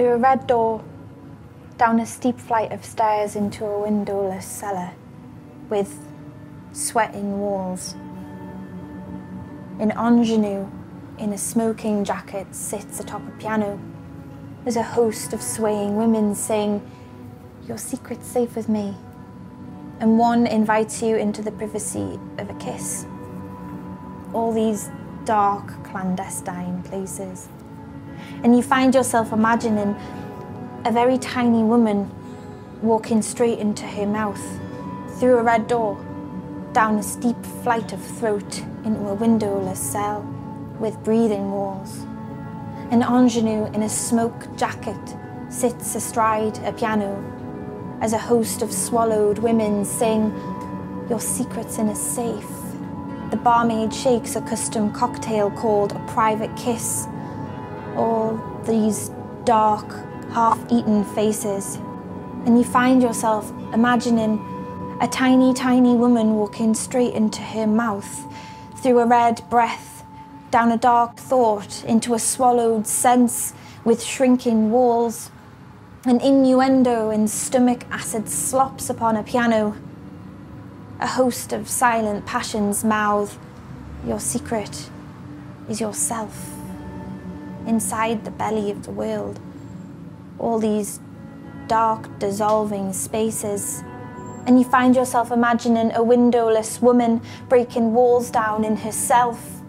Through a red door, down a steep flight of stairs into a windowless cellar with sweating walls. An ingenue in a smoking jacket sits atop a piano. There's a host of swaying women saying, Your secret's safe with me. And one invites you into the privacy of a kiss. All these dark, clandestine places. And you find yourself imagining a very tiny woman walking straight into her mouth through a red door, down a steep flight of throat into a windowless cell with breathing walls. An ingenue in a smoke jacket sits astride a piano as a host of swallowed women sing, Your secret's in a safe. The barmaid shakes a custom cocktail called a private kiss. All these dark, half-eaten faces. And you find yourself imagining a tiny, tiny woman walking straight into her mouth through a red breath, down a dark thought, into a swallowed sense with shrinking walls. An innuendo in stomach acid slops upon a piano. A host of silent passions mouth, Your secret is yourself. Inside the belly of the world, all these dark, dissolving spaces and you find yourself imagining a windowless woman breaking walls down in herself,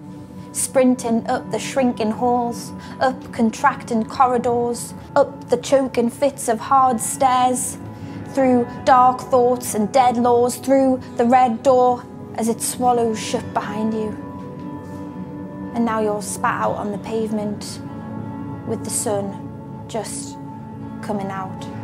sprinting up the shrinking halls, up contracting corridors, up the choking fits of hard stairs, through dark thoughts and dead laws, through the red door as it swallows shut behind you. And now you're spat out on the pavement with the sun just coming out.